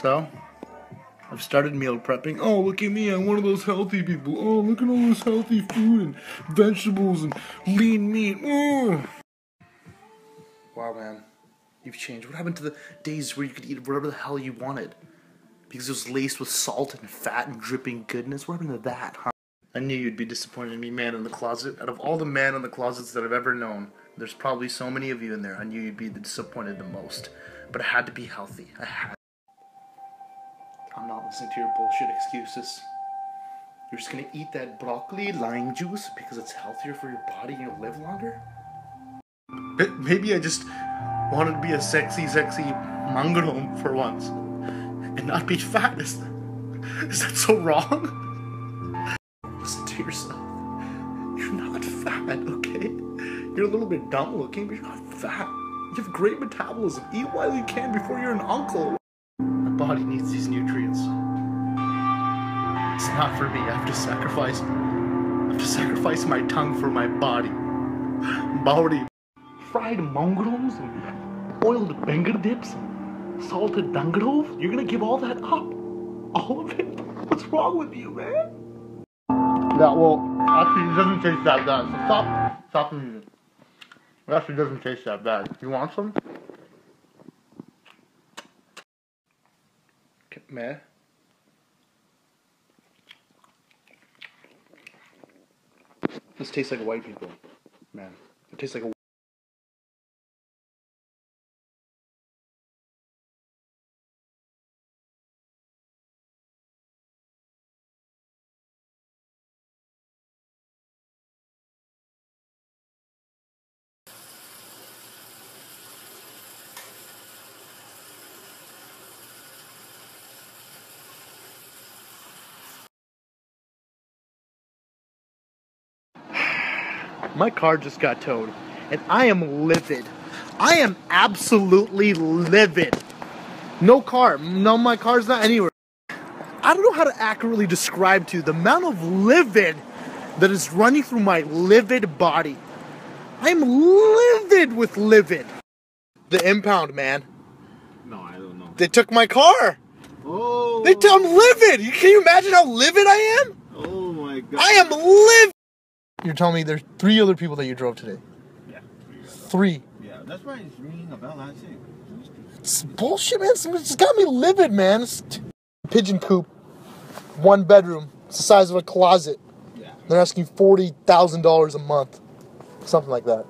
So, I've started meal prepping. Oh, look at me, I'm one of those healthy people. Oh, look at all this healthy food and vegetables and lean meat. Oh. Wow, man. You've changed. What happened to the days where you could eat whatever the hell you wanted? Because it was laced with salt and fat and dripping goodness? What happened to that, huh? I knew you'd be disappointed in me, man in the closet. Out of all the man in the closets that I've ever known, there's probably so many of you in there. I knew you'd be the disappointed the most. But I had to be healthy. I had. I'm not listening to your bullshit excuses. You're just gonna eat that broccoli lime juice because it's healthier for your body and you'll live longer? Maybe I just wanted to be a sexy, sexy mongrel for once and not be fat. Is, is that so wrong? Listen to yourself. You're not fat, okay? You're a little bit dumb looking, but you're not fat. You have great metabolism. Eat while you can before you're an uncle. Body needs these nutrients. It's not for me. I have to sacrifice. I have to sacrifice my tongue for my body. Body. Fried mongrels and oiled finger dips, salted dangrove. You're gonna give all that up? All of it? What's wrong with you, man? That well, actually, it doesn't taste that bad. So stop, stop eating. It actually doesn't taste that bad. You want some? Okay, This tastes like white people, man. It tastes like a. My car just got towed, and I am livid. I am absolutely livid. No car. No, my car's not anywhere. I don't know how to accurately describe to you the amount of livid that is running through my livid body. I am livid with livid. The impound, man. No, I don't know. They took my car. Oh. They tell I'm livid. Can you imagine how livid I am? Oh my god. I am livid. You're telling me there's three other people that you drove today. Yeah. Three. Yeah, that's why it's ringing a bell. That's it. It's bullshit, man. It's it's got me livid, man. It's t- pigeon coop, one bedroom. It's the size of a closet. Yeah. They're asking forty thousand dollars a month, something like that.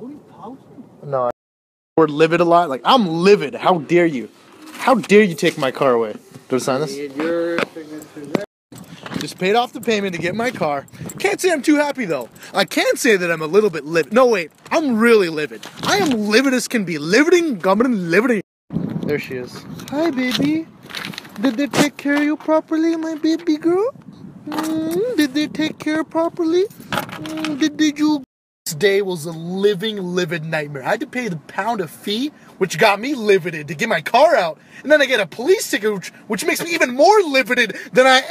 Forty thousand. No, I- we're livid a lot. Like I'm livid. How dare you? How dare you take my car away? Do I sign this? Just paid off the payment to get my car. Can't say I'm too happy though. I can say that I'm a little bit livid. No, wait, I'm really livid. I am livid as can be. Lividing, gumming, lividing. There she is. Hi, baby. Did they take care of you properly, my baby girl? Mm, did they take care properly? Mm, did, did you? This day was a living, livid nightmare. I had to pay the pound of fee, which got me livided to get my car out, and then I get a police ticket, which, which makes me even more livided than I